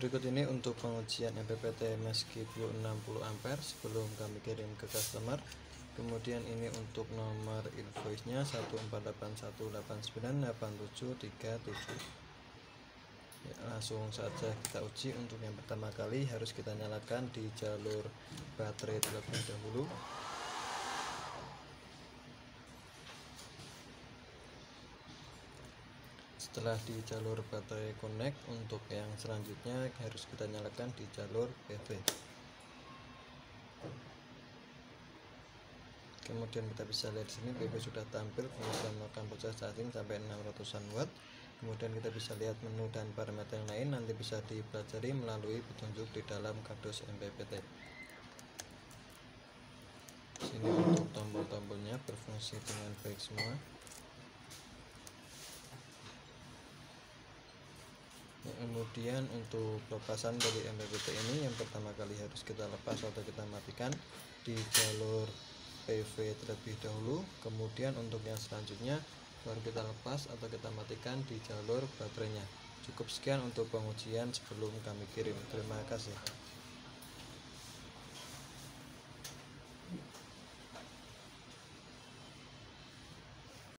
berikut ini untuk pengujian MPPT meskipun 60 ampere sebelum kami kirim ke customer. Kemudian ini untuk nomor invoice nya 14818987737 ya, langsung saja kita uji untuk yang pertama kali harus kita nyalakan di jalur baterai terlebih dahulu setelah di jalur baterai connect untuk yang selanjutnya harus kita nyalakan di jalur PV kemudian kita bisa lihat di sini PV sudah tampil kemudian melakukan proses charging sampai 600an watt. Kemudian kita bisa lihat menu dan parameter yang lain nanti bisa dipelajari melalui petunjuk di dalam kardus MPPT sini untuk tombol-tombolnya berfungsi dengan baik semua ya, kemudian untuk lepasan dari MPPT ini yang pertama kali harus kita lepas atau kita matikan di jalur PV terlebih dahulu. Kemudian untuk yang selanjutnya baru kita lepas atau kita matikan di jalur baterainya. Cukup sekian untuk pengujian sebelum kami kirim. Terima kasih